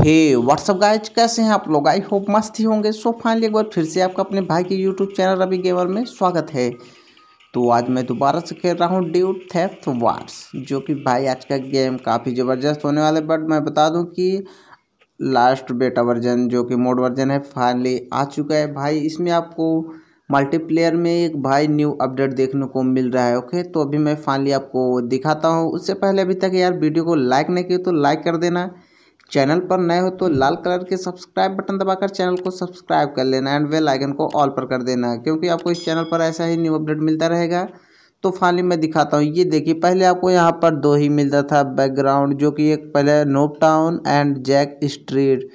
हे WhatsApp guys कैसे हैं आप लोग? आई होप मस्त ही होंगे। सो फाइनली एक बार फिर से आपका अपने भाई के यूट्यूब चैनल रवि गेमर में स्वागत है। तो आज मैं दोबारा से खेल रहा हूँ ड्यूट थेफ्ट वार्स जो कि भाई आज का गेम काफ़ी ज़बरदस्त होने वाला है। बट मैं बता दूँ कि लास्ट बेटा वर्जन जो कि मोड वर्जन है फाइनली आ चुका है भाई। इसमें आपको मल्टीप्लेयर में एक भाई न्यू अपडेट देखने को मिल रहा है ओके तो अभी मैं फाइनली आपको दिखाता हूँ। उससे पहले अभी तक यार वीडियो को लाइक नहीं किए तो लाइक कर देना। चैनल पर नए हो तो लाल कलर के सब्सक्राइब बटन दबाकर चैनल को सब्सक्राइब कर लेना एंड वेल आइकन को ऑल पर कर देना, क्योंकि आपको इस चैनल पर ऐसा ही न्यू अपडेट मिलता रहेगा। तो फाइनली मैं दिखाता हूँ। ये देखिए, पहले आपको यहाँ पर दो ही मिलता था बैकग्राउंड जो कि एक पहले नोप टाउन एंड जैक स्ट्रीट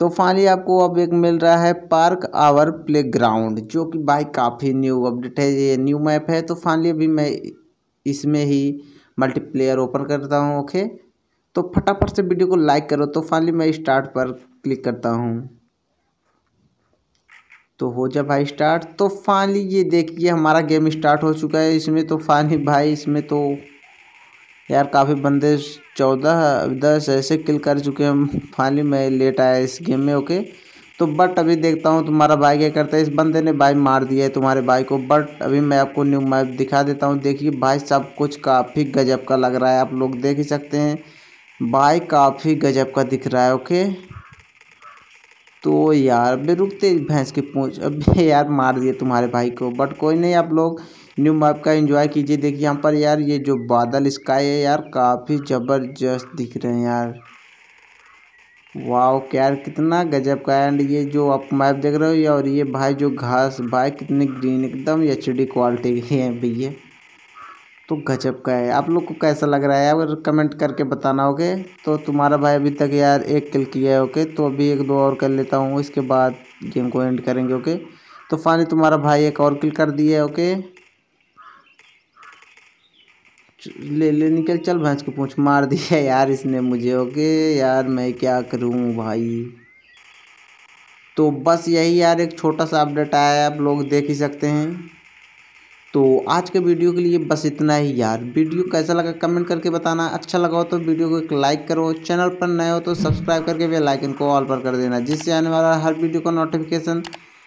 तो फाइनली आपको अब एक मिल रहा है पार्क आवर प्ले ग्राउंड जो कि भाई काफ़ी न्यू अपडेट है, ये न्यू मैप है। तो फाइनली अभी मैं इसमें ही मल्टीप्लेयर ओपन करता हूँ ओके तो फटाफट से वीडियो को लाइक करो। तो फाइनली मैं स्टार्ट पर क्लिक करता हूँ। तो हो जा भाई स्टार्ट। तो फाइनली ये देखिए, हमारा गेम स्टार्ट हो चुका है इसमें। तो फाइनली भाई इसमें तो यार काफ़ी बंदे चौदह, दस ऐसे किल कर चुके हैं। फाइनली मैं लेट आया इस गेम में ओके तो बट अभी देखता हूँ तुम्हारा भाई क्या करता है। इस बंदे ने भाई मार दिया है तुम्हारे भाई को। बट अभी मैं आपको न्यू मैप दिखा देता हूँ। देखिए भाई सब कुछ काफ़ी गजब का लग रहा है। आप लोग देख ही सकते हैं। भाई काफ़ी गजब का दिख रहा है, ओके? तो यार बे रुकते भैंस की पूछ। अभी यार, मार दिए तुम्हारे भाई को। बट कोई नहीं, आप लोग न्यू मैप का एंजॉय कीजिए। देखिए, यहाँ पर यार, ये जो बादल स्काई है यार, काफ़ी ज़बरदस्त दिख रहे हैं यार। क्या यार, कितना गजब का एंड ये जो आप मैप देख रहे हो और ये भाई जो घास, भाई कितनी ग्रीन एकदम एच डी क्वालिटी की है, भैया। तो गजब का है। आप लोग को कैसा लग रहा है? अगर कमेंट करके बताना होगे तो तुम्हारा भाई अभी तक यार एक किल किया है ओके तो अभी एक दो और कर लेता हूँ, इसके बाद गेम को एंड करेंगे ओके तो फाइनली तुम्हारा भाई एक और किल कर दिया है ओके ले ले, निकल, चल भैंस को पूछ। मार दिया यार इसने मुझे ओके यार मैं क्या करूँ भाई? तो बस यही यार, एक छोटा सा अपडेट आया है, आप लोग देख ही सकते हैं। तो आज के वीडियो के लिए बस इतना ही यार। वीडियो कैसा लगा कमेंट करके बताना। अच्छा लगा हो तो वीडियो को एक लाइक करो। चैनल पर नए हो तो सब्सक्राइब करके भी लाइकन को ऑल पर कर देना, जिससे आने वाला हर वीडियो का नोटिफिकेशन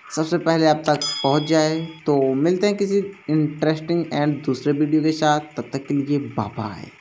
सबसे पहले आप तक पहुँच जाए। तो मिलते हैं किसी इंटरेस्टिंग एंड दूसरे वीडियो के साथ। तब तक के लिए है